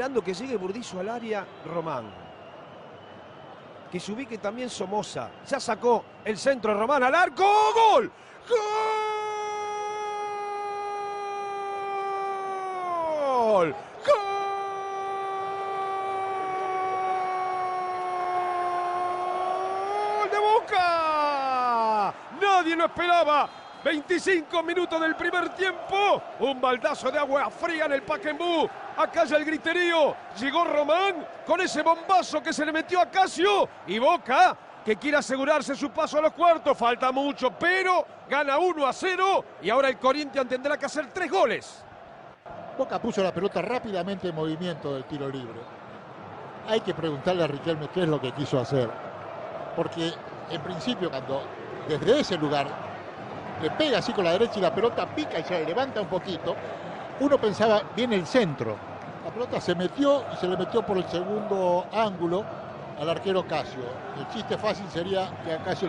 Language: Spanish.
Esperando que llegue Burdizo al área, Román. Que se ubique también Somoza. Ya sacó el centro Román al arco. ¡Gol! ¡Gol! ¡Gol de Boca! Nadie lo esperaba. 25 minutos del primer tiempo. Un baldazo de agua fría en el Paquembú. Acá ya el griterío. Llegó Román con ese bombazo que se le metió a Casio. Y Boca que quiere asegurarse su paso a los cuartos. Falta mucho, pero gana 1 a 0. Y ahora el Corinthians tendrá que hacer tres goles. Boca puso la pelota rápidamente en movimiento del tiro libre. Hay que preguntarle a Riquelme qué es lo que quiso hacer. Porque en principio cuando desde ese lugar le pega así con la derecha y la pelota pica y se levanta un poquito, uno pensaba, viene el centro. La pelota se metió y se le metió por el segundo ángulo al arquero Casio. El chiste fácil sería que a Casio le